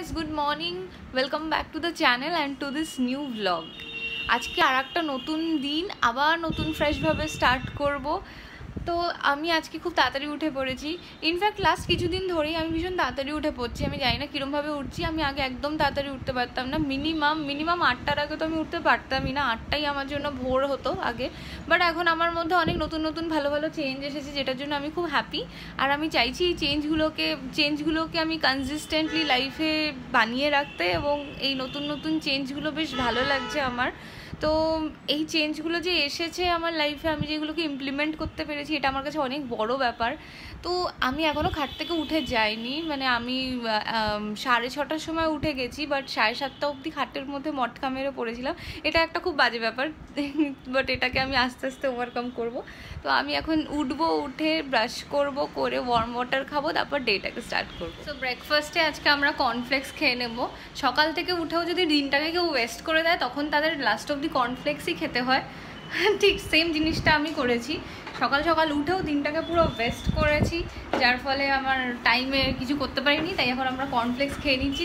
Guys good morning welcome back to the channel and to this new vlog আজকে আর নতুন দিন, আবার নতুন ফ্রেশভাবে স্টার্ট করব। তো আমি আজকে খুব তাড়াতাড়ি উঠে পড়েছি। ইনফ্যাক্ট লাস্ট কিছুদিন ধরেই আমি ভীষণ তাড়াতাড়ি উঠে পড়ছি। আমি জানি না কীরমভাবে উঠছি। আমি আগে একদম তাড়াতাড়ি উঠতে পারতাম না। মিনিমাম মিনিমাম আটটার আগে তো আমি উঠতে পারতামই না। আটটাই আমার জন্য ভোর হতো আগে। বাট এখন আমার মধ্যে অনেক নতুন নতুন, ভালো ভালো চেঞ্জ এসেছে, যেটার জন্য আমি খুব হ্যাপি আর আমি চাইছি এই চেঞ্জগুলোকে চেঞ্জগুলোকে আমি কনসিস্টেন্টলি লাইফে বানিয়ে রাখতে এবং এই নতুন নতুন চেঞ্জগুলো বেশ ভালো লাগছে আমার। তো এই চেঞ্জগুলো যে এসেছে আমার লাইফে আমি যেগুলোকে ইমপ্লিমেন্ট করতে পেরেছি, এটা আমার কাছে অনেক বড় ব্যাপার। তো আমি এখনও খাট থেকে উঠে যাইনি। মানে আমি সাড়ে ছটার সময় উঠে গেছি বাট সাড়ে সাতটা অবধি খাটের মধ্যে মটকা মেরে পড়েছিলাম। এটা একটা খুব বাজে ব্যাপার বাট এটাকে আমি আস্তে আস্তে ওভারকাম করব। তো আমি এখন উঠবো, উঠে ব্রাশ করব, করে ওয়ার্ম ওয়াটার খাব, তারপর ডেটাকে স্টার্ট করব। তো ব্রেকফাস্টে আজকে আমরা কর্নফ্লেক্স খেয়ে নেব। সকাল থেকে উঠেও যদি দিনটাকে কেউ ওয়েস্ট করে দেয়, তখন তাদের লাস্ট অবধি কর্নফ্লেক্সই খেতে হয়। ঠিক সেম জিনিসটা আমি করেছি। সকাল সকাল উঠেও দিনটাকে পুরো ওয়েস্ট করেছি, যার ফলে আমার টাইমে কিছু করতে পারিনি, তাই এখন আমরা কর্নফ্লেক্স খেয়ে নিচ্ছি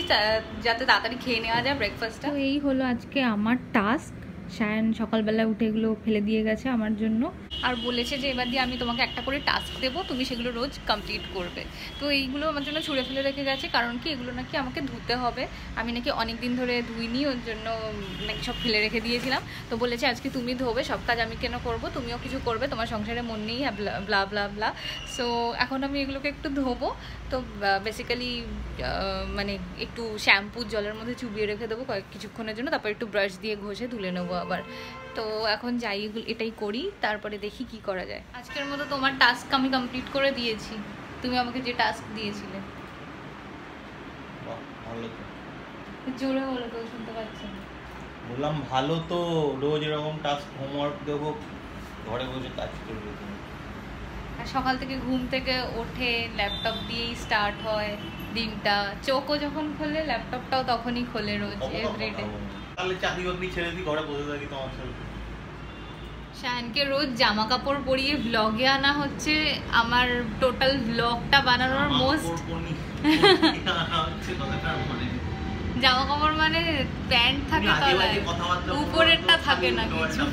যাতে তাড়াতাড়ি খেয়ে নেওয়া যায় ব্রেকফাস্টটা এই হলো আজকে আমার টাস্ক সায়ন সকালবেলা উঠে এগুলো ফেলে দিয়ে গেছে আমার জন্য। আর বলেছে যে এবার দিয়ে আমি তোমাকে একটা করে টাস্ক দেবো, তুমি সেগুলো রোজ কমপ্লিট করবে। তো এইগুলো আমার জন্য ছুঁড়ে ফেলে রেখে গেছে, কারণ কি এগুলো নাকি আমাকে ধুতে হবে। আমি নাকি অনেক দিন ধরে ধুইনি, ওর জন্য নাকি সব ফেলে রেখে দিয়েছিলাম। তো বলেছে আজকে তুমি ধোবে, সব কাজ আমি কেন করব? তুমিও কিছু করবে, তোমার সংসারে মন নেই ব্লা ব্লা ব্লা সো এখন আমি এগুলোকে একটু ধোবো। তো বেসিক্যালি মানে একটু শ্যাম্পু জলের মধ্যে চুবিয়ে রেখে দেবো কয়েক কিছুক্ষণের জন্য, তারপর একটু ব্রাশ দিয়ে ঘষে ধুলে নেব আবার। তো এখন যাই এটাই করি। তারপরে দেখি কি করা যায়। আজকের মতো তোমার টাস্ক আমি কমপ্লিট করে দিয়েছি। তুমি আমাকে যে টাস্ক দিয়েছিলে। জোরে বলো তো শুনতে পাচ্ছি বললাম ভালো তো রোজ এরকম টাস্ক হোমওয়ার্ক দেবো ঘরে বসে কাজ করবে। তুমি আর সকাল থেকে ঘুম থেকে ওঠে ল্যাপটপ দিয়েই স্টার্ট হয় দিনটা। চোখও যখন খোলে ল্যাপটপটাও তখনই খোলে রোজ এভরিডে। তাহলে চাকরি বাকরি ছেড়ে দিই ঘরে বসে থাকি তোমার সাথে। শায়নকে রোজ জামা কাপড় পরিয়ে ব্লগে আনা হচ্ছে আমার টোটাল ব্লগটা বানানোর মোস্ট। জামা কাপড় মানে প্যান্ট থাকে তলায় উপরেরটা থাকে না কিছু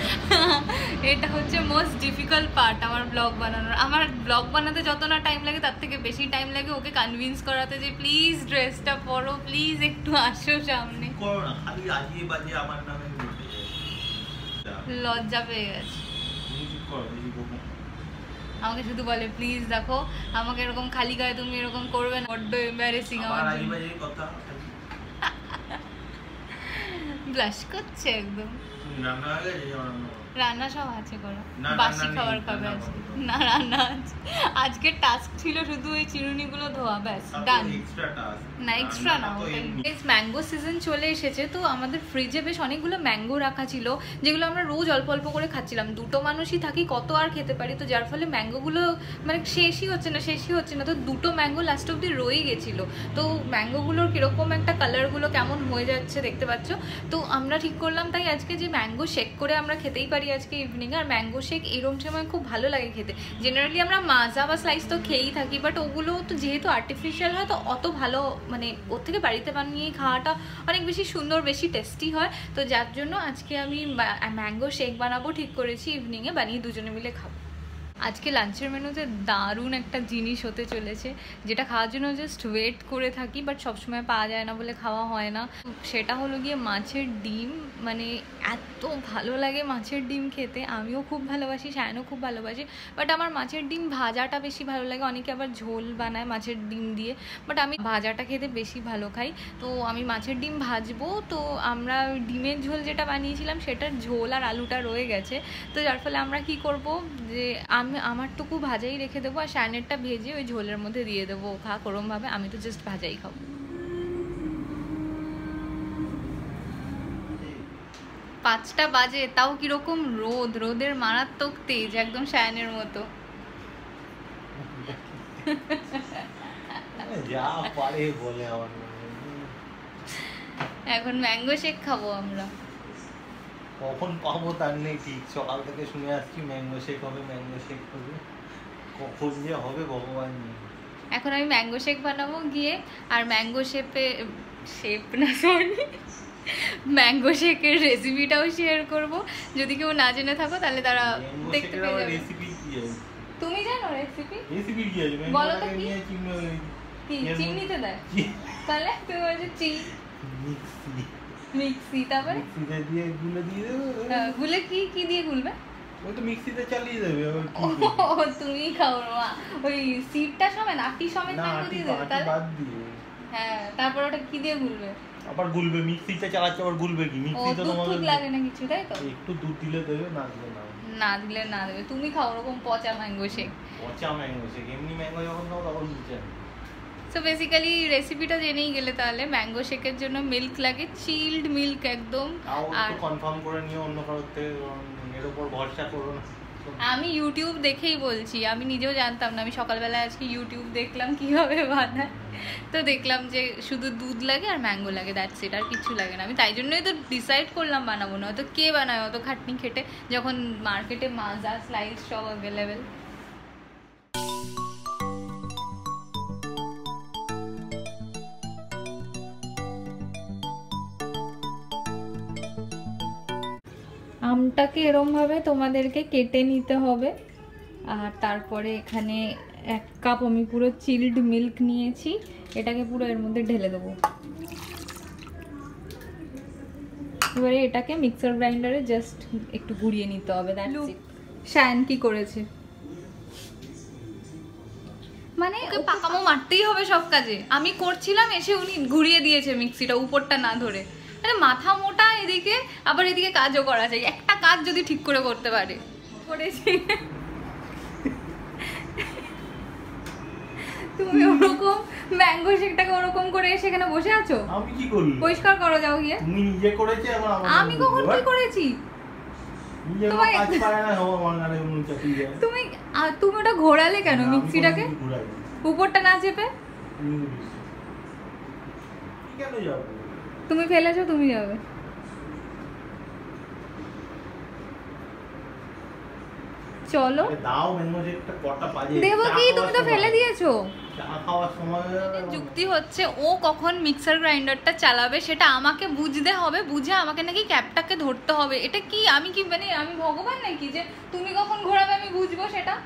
এটা হচ্ছে মোস্ট ডিফিকাল্ট পার্ট আমার ব্লগ বানানোর আমার ব্লগ বানাতে যত না টাইম লাগে তার থেকে বেশি টাইম লাগে ওকে কনভিন্স করাতে যে প্লিজ ড্রেসটা পরো প্লিজ একটু আসো সামনে করো না খালি আজিয়ে বাজে আমার। যা, লজ্জা পেয়ে গেছে। আমাকে শুধু বলে প্লিজ দেখো আমাকে এরকম খালি গায়ে তুমি এরকম করবে না। বড্ড এম্বারেসিং আমার ব্লাশ করছে একদম। তুমি রান্না সব আছে করো। বাসি খাবার খাবে আজকে। না। রান্না আছে আজকে। টাস্ক ছিল শুধু ওই চিরুনিগুলো ধোয়া ব্যাস ডান না এক্সট্রা না ম্যাঙ্গো সিজন চলে এসেছে তো আমাদের ফ্রিজে বেশ অনেকগুলো ম্যাঙ্গো রাখা ছিল যেগুলো আমরা রোজ অল্প অল্প করে খাচ্ছিলাম। দুটো মানুষই থাকি কত আর খেতে পারি তো যার ফলে ম্যাঙ্গোগুলো মানে শেষই হচ্ছে না শেষই হচ্ছে না তো দুটো ম্যাঙ্গো লাস্ট অব্দি রয়ে গেছিল। তো ম্যাঙ্গোগুলোর কীরকম একটা কালারগুলো কেমন হয়ে যাচ্ছে দেখতে পাচ্ছ? তো আমরা ঠিক করলাম তাই আজকে যে ম্যাঙ্গো শেক করে আমরা খেতেই পারি আজকে ইভিনিং আর ম্যাঙ্গো শেক এরম সময় খুব ভালো লাগে খেতে। জেনারেলি আমরা মাজা বা স্লাইস তো খেয়েই থাকি বাট ওগুলো তো যেহেতু আর্টিফিশিয়াল হয়, তো অত ভালো মানে ওর থেকে বাড়িতে বানিয়ে খাওয়াটা অনেক বেশি সুন্দর, বেশি টেস্টি হয়। তো যার জন্য আজকে আমি ম্যাঙ্গো শেক বানাবো, ঠিক করেছি ইভিনিংয়ে বানিয়ে দুজনে মিলে খাব। আজকে লাঞ্চের মেনুতে দারুণ একটা জিনিস হতে চলেছে, যেটা খাওয়ার জন্য জাস্ট ওয়েট করে থাকি বাট সবসময় পাওয়া যায় না বলে খাওয়া হয় না। সেটা হলো গিয়ে মাছের ডিম মানে এত ভালো লাগে মাছের ডিম খেতে। আমিও খুব ভালোবাসি, সায়নও খুব ভালোবাসি বাট আমার মাছের ডিম ভাজাটা বেশি ভালো লাগে। অনেকে আবার ঝোল বানায় মাছের ডিম দিয়ে বাট আমি ভাজাটা খেতে বেশি ভালো খাই। তো আমি মাছের ডিম ভাজবো, তো আমরা ডিমের ঝোল যেটা বানিয়েছিলাম, সেটার ঝোল আর আলুটা রয়ে গেছে। তো যার ফলে আমরা কি করব যে, আমি আমারটুকু ভাজাই রেখে দেবো আর শ্যানেরটা ভেজে ওই ঝোলের মধ্যে দিয়ে দেবো খা কোরমভাবে। আমি তো জাস্ট ভাজাই খাব। পাঁচটা বাজে তাও কীরকম রোদ রোদের মারাত্মক তেজ একদম শ্যানের মতো। এখন ম্যাঙ্গো শেক খাব আমরা। কখন পাবো তার নেই ঠিক। সকাল থেকে শুনে আসছি ম্যাঙ্গো শেক হবে ম্যাঙ্গো শেক হবে। কখন যে হবে ভগবান জানে। এখন আমি ম্যাঙ্গো শেক বানাবো গিয়ে আর ম্যাঙ্গো শেপে শেপ না সরি ম্যাঙ্গো শেকের রেসিপিটাও শেয়ার করব। যদি কেউ না জেনে থাকো তাহলে তারা দেখতে পেয়ে যাবে। রেসিপি কি আছে? তুমি জানো রেসিপি রেসিপি কি আছে? বলো তো কি? কি? চিনিতে দেয় তাহলে তুমি বলছো চি মিক্সি মিক্সি তারপরে মিক্সিতে দিয়ে গুলে দিয়ে দেবো গুলে কি কি দিয়ে গুলবে? ওই তো মিক্সিতে চালিয়ে দেবে ও তুমি খাও মা। ওই সিটটা সমেত আটি সমেত না দিয়ে দেবে তাহলে? বাদ দিয়ে হ্যাঁ তারপর ওটা কি দিয়ে গুলবে? আবার গুলবে মিক্সিতে চালাচ্ছে আবার গুলবে কি? ও মিক্সি দুধ লাগে না কিছু তাই তো? একটু দুধ দিলে দেবে না দিলে না না দিলে না দেবে তুমি খাও ওরকম পচা ম্যাঙ্গো শেক। পচা ম্যাঙ্গো শেক এমনি ম্যাঙ্গো যখন খাও তখন বুঝে সো বেসিক্যালি রেসিপিটা জেনেই গেলে তাহলে ম্যাঙ্গো শেকের জন্য মিল্ক লাগে চিল্ড মিল্ক একদম। আর কনফার্ম করে নিয়ে অন্য থেকে এর উপর ভরসা করো না। আমি ইউটিউব দেখেই বলছি আমি নিজেও জানতাম না আমি সকালবেলায় আজকে ইউটিউব দেখলাম কীভাবে বানায়। তো দেখলাম যে শুধু দুধ লাগে আর ম্যাঙ্গো লাগে দ্যাটস ইট আর কিছু লাগে না। আমি তাই জন্যই তো ডিসাইড করলাম বানাবো না তো কে বানায় অত খাটনি খেটে যখন মার্কেটে মাজা স্লাইস সব অ্যাভেলেবেল আমটাকে এরমভাবে তোমাদেরকে কেটে নিতে হবে। আর তারপরে এখানে এক কাপ আমি পুরো চিল্ড মিল্ক নিয়েছি। এটাকে পুরো এর মধ্যে ঢেলে দেবো। এবারে এটাকে মিক্সার গ্রাইন্ডারে জাস্ট একটু গুঁড়িয়ে নিতে হবে শায়ন কি করেছে? মানে ওকে পাকামো মারতেই হবে সব কাজে। আমি করছিলাম এসে উনি ঘুরিয়ে দিয়েছে মিক্সিটা উপরটা না ধরে। মানে মাথা মোটা এদিকে আবার এদিকে কাজও করা যায়। কাজ যদি ঠিক করে করতে পারে। করেছি। তুমি ওরকম ম্যাঙ্গো শেকটাকে ওরকম করে সেখানে বসে আছো? আমি কি করলি পরিষ্কার করো যাও গিয়ে। তুমি নিজে করেছে আমি কখন কি করেছি? তুমি তুমি ওটা ঘোরালে কেন মিক্সিটাকে। উপরটা না চেপে? তুমি ফেলেছো তুমি যাবে। চলো। দেবো কি? তুমি তো ফেলে দিয়েছ। যুক্তি হচ্ছে ও কখন মিক্সার গ্রাইন্ডারটা চালাবে সেটা আমাকে বুঝতে হবে বুঝে আমাকে নাকি ক্যাপটাকে ধরতে হবে। এটা কি? আমি কি মানে আমি ভগবান নাকি যে তুমি কখন ঘোরাবে আমি বুঝব সেটা?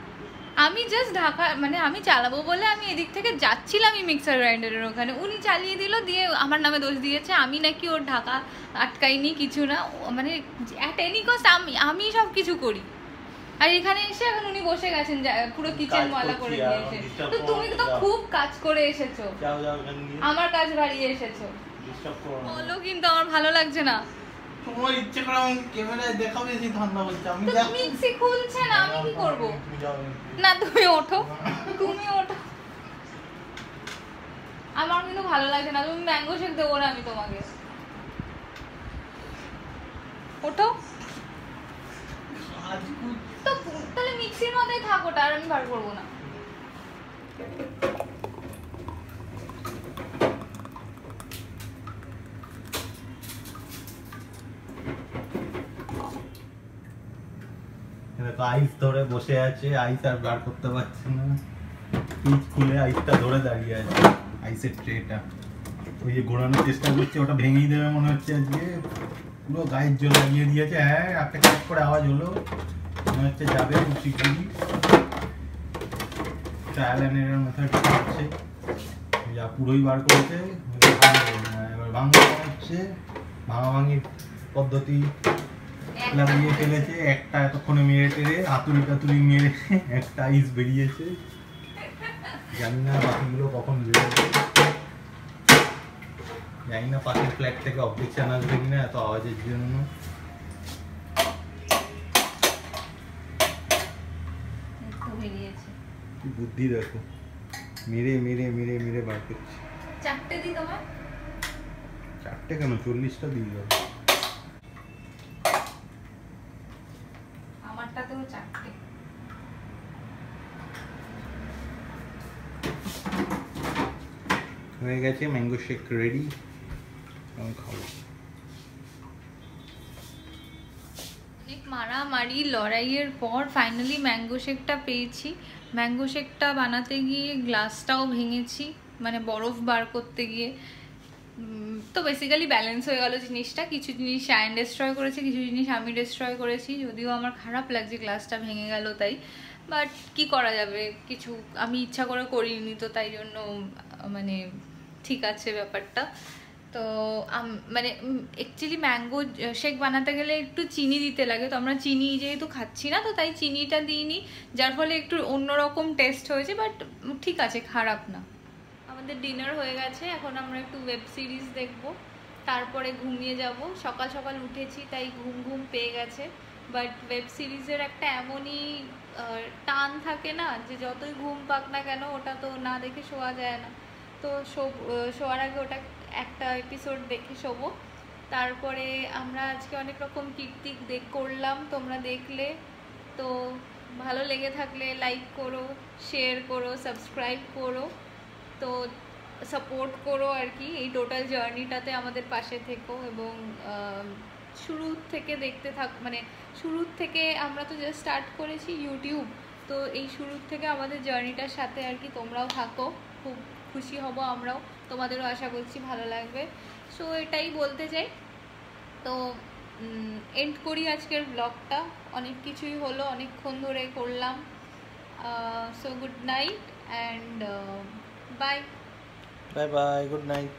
আমি জাস্ট ঢাকা মানে আমি চালাবো বলে আমি এদিক থেকে যাচ্ছিলাম আমি মিক্সার গ্রাইন্ডারের ওখানে। উনি চালিয়ে দিল দিয়ে আমার নামে দোষ দিয়েছে। আমি নাকি ওর ঢাকা আটকাইনি কিছু না। ও- মানে অ্যাট এনি কস্ট আমি আমি সব কিছু করি। আর এখানে এসে এখন উনি বসে গেছেন পুরো কিচেন ময়লা করে দিয়েছে তো তুমি তো খুব কাজ করে এসেছ। আমার কাজ বাড়িয়ে এসেছ। বলো কিন্তু আমার ভালো লাগছে না। তোমার ইচ্ছে করে আমাকে ক্যামেরায় বলছে। আমি তো মিক্সি খুলছে না আমি কি করব? না তুমি ওঠো। তুমি ওঠো। আমার কিন্তু ভালো লাগছে না। তুমি ম্যাঙ্গো শেক দেবো না আমি তোমাকে। ওঠো আজ খুব তো তাহলে মিক্সির মধ্যেই থাক ওটা আর আমি বার করব না। আইস ধরে বসে আছে আইস আর বার করতে পারছে না। ফ্রিজ খুলে আইসটা ধরে দাঁড়িয়ে আছে আইসের ট্রেটা ওই যে ঘোরানোর চেষ্টা করছে, ওটা ভেঙেই দেবে মনে হচ্ছে আজকে। পুরো গায়ের জল লাগিয়ে দিয়েছে হ্যাঁ একটা ক্যাট করে আওয়াজ হলো। মনে হচ্ছে যাবে খুব শিগগিরই। ট্রায়াল অ্যান্ড এরার মেথড আছে যা পুরোই বার করেছে, এবার ভাঙা হচ্ছে ভাঙাভাঙির পদ্ধতি লাগিয়ে ফেলেছে, একটা এতক্ষণে মেরে টেরে হাতুড়ি টাতুড়ি মেরে একটা আইস বেরিয়েছে। জানি না বাকিগুলো কখন বেরোবে। জানি না পাশের ফ্ল্যাট থেকে অবজেকশন আসবে কিনা এত আওয়াজের জন্য এই তো বেরিয়েছে কি বুদ্ধি দেখো। মেরে মেরে মেরে মেরে বার করছে। চারটে দিই তোমার চারটে কেন? চল্লিশটা দিয়ে যাবে আমারটাতেও চারটে। হয়ে গেছে ম্যাঙ্গো শেক রেডি আমি খাব। মারামারি লড়াইয়ের পর ফাইনালি ম্যাঙ্গো শেকটা পেয়েছি। ম্যাঙ্গো শেকটা বানাতে গিয়ে গ্লাসটাও ভেঙেছি মানে বরফ বার করতে গিয়ে। তো বেসিক্যালি ব্যালেন্স হয়ে গেল জিনিসটা। কিছু জিনিস শাইন ডেস্ট্রয় করেছে, কিছু জিনিস আমি ডেস্ট্রয় করেছি। যদিও আমার খারাপ লাগছে গ্লাসটা ভেঙে গেল তাই। বাট কি করা যাবে? কিছু আমি ইচ্ছা করে করিনি তো তাই জন্য মানে ঠিক আছে ব্যাপারটা। তো মানে অ্যাকচুয়ালি ম্যাঙ্গো শেক বানাতে গেলে একটু চিনি দিতে লাগে। তো আমরা চিনি যেহেতু খাচ্ছি না, তো তাই চিনিটা দিইনি। যার ফলে একটু অন্যরকম টেস্ট হয়েছে বাট ঠিক আছে, খারাপ না। আমাদের ডিনার হয়ে গেছে, এখন আমরা একটু ওয়েব সিরিজ দেখব। তারপরে ঘুমিয়ে যাব। সকাল সকাল উঠেছি, তাই ঘুম ঘুম পেয়ে গেছে। বাট ওয়েব সিরিজের একটা এমনই টান থাকে না, যে যতই ঘুম পাক না কেন, ওটা তো না দেখে শোয়া যায় না। তো শো- শোয়ার আগে ওটা একটা এপিসোড দেখে শোবো। তারপরে আমরা আজকে অনেক রকম কীর্তিক দেখ করলাম, তোমরা দেখলে। তো ভালো লেগে থাকলে লাইক করো শেয়ার করো সাবস্ক্রাইব করো। তো সাপোর্ট করো আর কি এই টোটাল জার্নিটাতে আমাদের পাশে থেকো এবং শুরু থেকে দেখতে থাক মানে শুরুর থেকে আমরা তো জাস্ট স্টার্ট করেছি ইউটিউব তো এই শুরুর থেকে আমাদের জার্নিটার সাথে আর কি তোমরাও থাকো। খুব খুশি হব আমরাও। তোমাদেরও আশা করছি ভালো লাগবে। সো এটাই বলতে চাই। তো এন্ড করি আজকের ব্লগটা অনেক কিছুই হলো, অনেকক্ষণ ধরে করলাম। So good night and bye bye bye good night